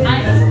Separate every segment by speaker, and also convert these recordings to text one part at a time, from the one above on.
Speaker 1: I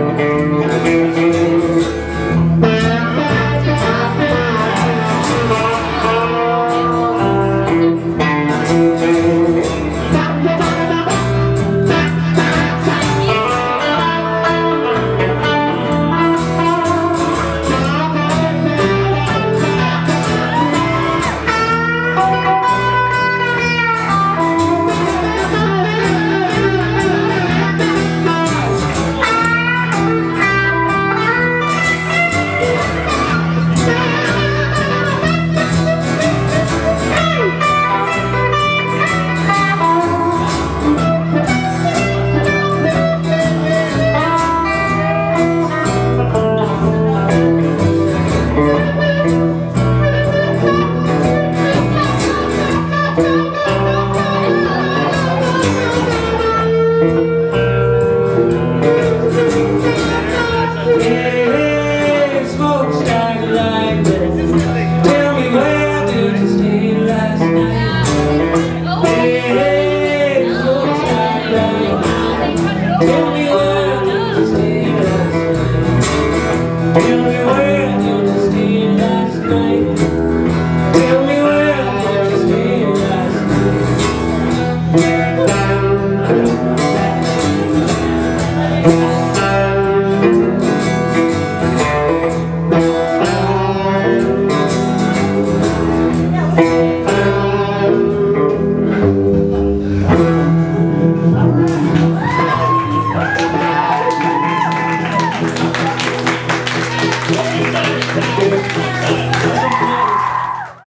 Speaker 1: Música